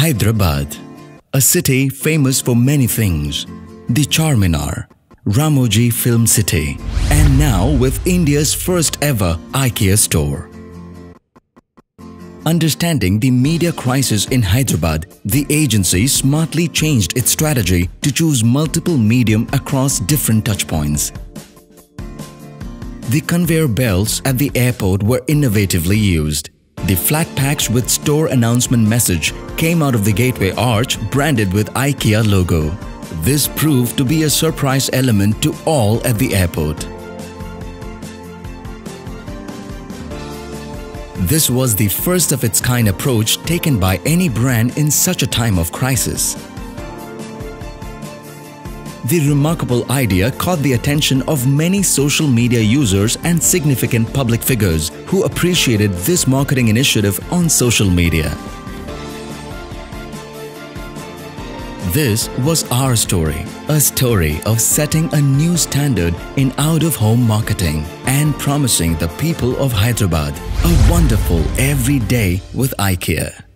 Hyderabad, a city famous for many things. The Charminar, Ramoji Film City, and now with India's first ever IKEA store. Understanding the media crisis in Hyderabad, the agency smartly changed its strategy to choose multiple medium across different touchpoints. The conveyor belts at the airport were innovatively used. The flat packs with store announcement message came out of the gateway arch branded with IKEA logo. This proved to be a surprise element to all at the airport. This was the first of its kind approach taken by any brand in such a time of crisis. The remarkable idea caught the attention of many social media users and significant public figures who appreciated this marketing initiative on social media. This was our story, a story of setting a new standard in out-of-home marketing and promising the people of Hyderabad a wonderful every day with IKEA.